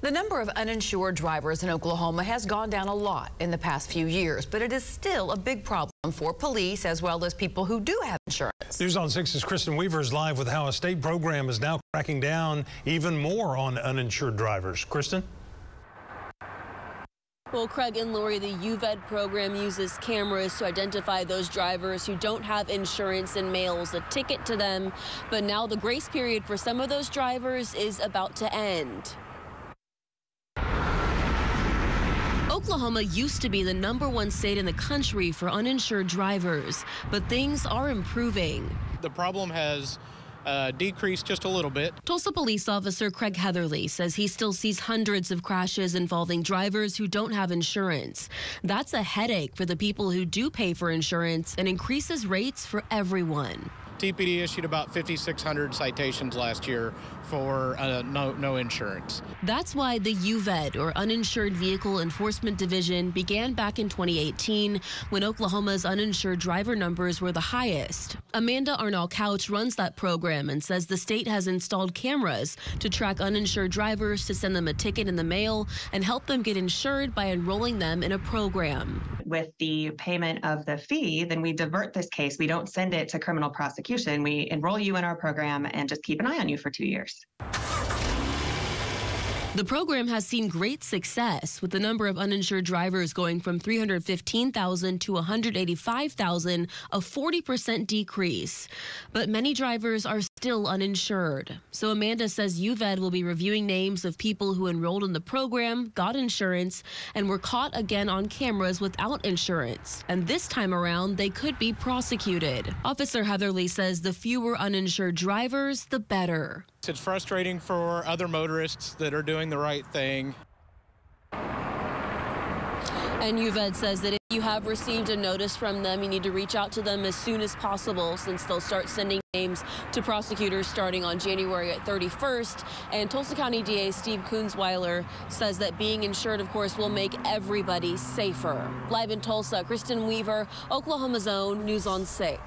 The number of uninsured drivers in Oklahoma has gone down a lot in the past few years, but it is still a big problem for police as well as people who do have insurance. News on 6's Kristen Weaver is live with how a state program is now cracking down even more on uninsured drivers. Kristen? Well, Craig and Lori, the UVED program uses cameras to identify those drivers who don't have insurance and mails a ticket to them. But now the grace period for some of those drivers is about to end. Oklahoma used to be the number one state in the country for uninsured drivers, but things are improving. The problem has uh, decreased just a little bit. Tulsa police officer Craig Heatherly says he still sees hundreds of crashes involving drivers who don't have insurance. That's a headache for the people who do pay for insurance and increases rates for everyone. TPD issued about 5,600 citations last year for uh, no, no insurance. That's why the UVED, or Uninsured Vehicle Enforcement Division, began back in 2018 when Oklahoma's uninsured driver numbers were the highest. Amanda Arnall Couch runs that program and says the state has installed cameras to track uninsured drivers to send them a ticket in the mail and help them get insured by enrolling them in a program. With the payment of the fee, then we divert this case. We don't send it to criminal prosecution we enroll you in our program and just keep an eye on you for two years. The program has seen great success with the number of uninsured drivers going from 315,000 to 185,000, a 40% decrease. But many drivers are still uninsured. So Amanda says UVED will be reviewing names of people who enrolled in the program, got insurance, and were caught again on cameras without insurance. And this time around, they could be prosecuted. Officer Heatherly says the fewer uninsured drivers, the better. It's frustrating for other motorists that are doing the right thing. And UVED says that if you have received a notice from them, you need to reach out to them as soon as possible since they'll start sending names to prosecutors starting on January 31st. And Tulsa County DA Steve Kunzweiler says that being insured, of course, will make everybody safer. Live in Tulsa, Kristen Weaver, Oklahoma's own News on 6.